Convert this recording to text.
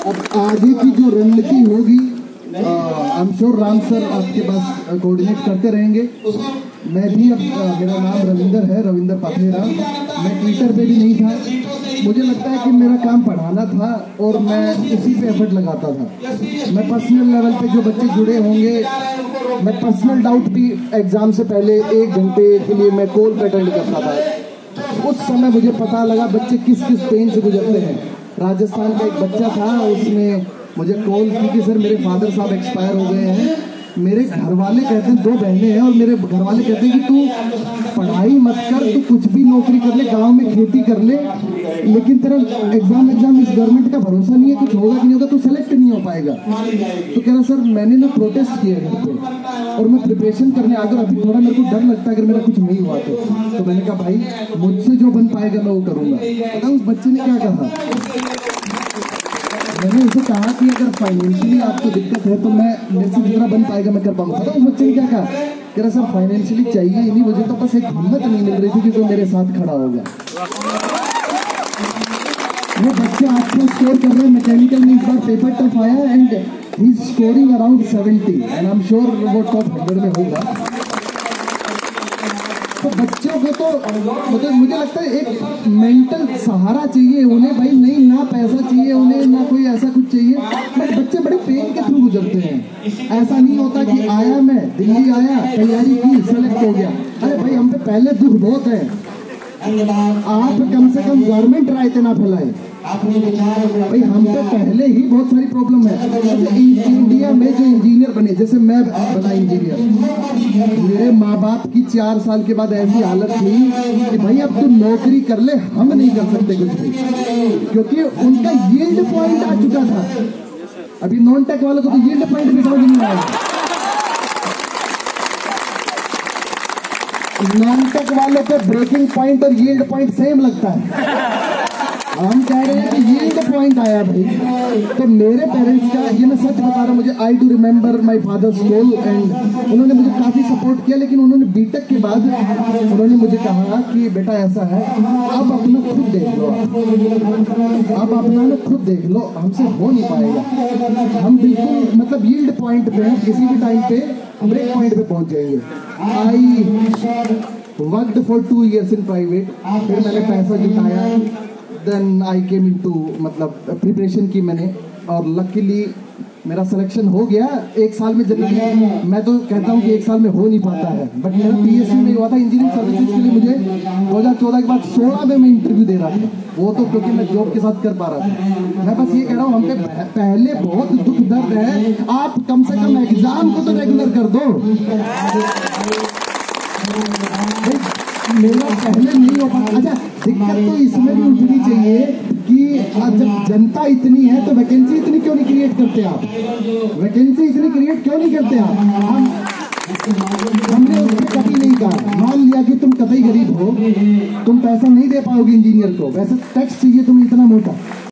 अब आगे की जो रणनीति होगी I am sure Ram sir आपके पास कोऑर्डिनेट करते रहेंगे। मैं भी अब आ, मेरा नाम रविंदर है रविंदर पाथेरा। मैं ट्विटर पे भी नहीं था। मुझे लगता है कि मेरा काम पढ़ाना था और मैं उसी पे एफर्ट लगाता था। मैं पर्सनल लेवल पे जो बच्चे जुड़े होंगे मैं पर्सनल डाउट भी एग्ज़ाम से पहले एक घंटे के लिए मैं कॉल पे अटेंड करता था। उस समय मुझे पता लगा बच्चे किस किस पेन से गुजरते हैं। राजस्थान का एक बच्चा था, उसने मुझे कॉल की कि, सर, मेरे फादर साहब एक्सपायर हो गए हैं। मेरे घर वाले कहते हैं, दो बहनें हैं और मेरे घर वाले कहते हैं कि तू पढ़ाई मत कर, तू कुछ भी नौकरी कर ले, गाँव में खेती कर ले। लेकिन तेरा एग्ज़ाम एग्ज़ाम इस गवर्नमेंट का भरोसा नहीं है, कुछ होगा कि नहीं होगा, तू सेलेक्ट पाएगा। तो कह रहा सर मैंने ना प्रोटेस्ट किया घर पे और मैं प्रिपरेशन करने आकर अभी थोड़ा मेरे को डर लगता है अगर मेरा कुछ नहीं हुआ तो। तो मैंने कहा भाई मुझसे जो बन पाएगा मैं वो करूँगा। पता उस बच्चे ने क्या कहा? मैंने उसे कहा कि अगर फाइनेंशियली आपको दिक्कत है तो मैं मेरे से जितना बन पाएगा मैं कर पाऊँगा। पता उस बच्चे ने क्या कहा? कह रहा सर फाइनेंशियली चाहिए ही नहीं मुझे तो बस एक हिम्मत नहीं मिल रही थी कि कोई मेरे साथ खड़ा होगा वो बच्चे आपको स्कोर कर रहे हैं मैकेनिकल में इस बार पेपर टफ आया and he scoring around 70 and I am sure वो टॉप हंड्रेड में होगा। तो बच्चों को तो मतलब मुझे लगता है एक मेंटल सहारा चाहिए उन्हें भाई, नहीं ना पैसा चाहिए उन्हें, ना कोई ऐसा कुछ चाहिए। बट बच्चे बड़े पेन के थ्रू गुजरते हैं। ऐसा नहीं होता कि आया मैं, दिल्ली आया, तैयारी की सेलेक्ट हो गया। अरे भाई, हम पे पहले दुख बहुत है। आप कम से कम गवर्नमेंट राय ना फैलाए। भाई हम पे पहले ही बहुत सारी प्रॉब्लम है। इंडिया में जो इंजीनियर बने जैसे मैं बना इंजीनियर मेरे माँ बाप की चार साल के बाद ऐसी हालत थी कि भाई अब तू नौकरी कर ले हम नहीं कर सकते कुछ भी। क्योंकि उनका यील्ड पॉइंट आ चुका था। अभी नॉन टेक वालों को तो यील्ड पॉइंट भी समझ नहीं आया नॉन टेक वालों को ब्रेकिंग पॉइंट और यील्ड पॉइंट सेम लगता है। हम कह रहे हैं कि यील्ड पॉइंट आया भाई। तो मेरे पेरेंट्स का, ये मैं सच बता रहा हूँ, मुझे I do remember my father school and उन्होंने मुझे काफ़ी सपोर्ट किया, लेकिन उन्होंने बीटेक के बाद उन्होंने मुझे कहा कि बेटा ऐसा है अब अपना खुद देख लो। आप। अपना ना खुद देख लो, हमसे हो नहीं पाएगा। हम बिल्कुल मतलब यील्ड पॉइंट पे हैं किसी भी टाइम पे ब्रेक पॉइंट पे पहुँच जाएँगे। I worked for two years in private फिर मैंने पैसा जुटाया। Then I came in to मतलब प्रिपरेशन की मैंने। और लकीली मेरा सिलेक्शन हो गया। एक साल में जनरली मैं तो कहता हूँ कि एक साल में हो नहीं पाता है। बट मेरा पीएससी में हुआ था इंजीनियरिंग सर्विसेज़ के लिए मुझे। 2014 के बाद 16 में मैं इंटरव्यू दे रहा था। वो तो क्योंकि मैं जॉब के साथ कर पा रहा था। मैं बस ये कह रहा हूँ हम पे पहले बहुत दुख दर्द है। आप कम से कम एग्ज़ाम को तो रेगुलर कर दो। मेरा पहले नहीं हो पाता अच्छा दिक्कत तो इसमें भी उठनी चाहिए कि जब जनता इतनी है तो वैकेंसी इतनी क्यों नहीं क्रिएट करते आप? वैकेंसी इतनी क्रिएट क्यों नहीं करते आप? हम हमने उसमें कभी नहीं कहा मान लिया कि तुम कतई गरीब हो, तुम पैसा नहीं दे पाओगे इंजीनियर को, वैसे टैक्स चाहिए तुम इतना मोटा।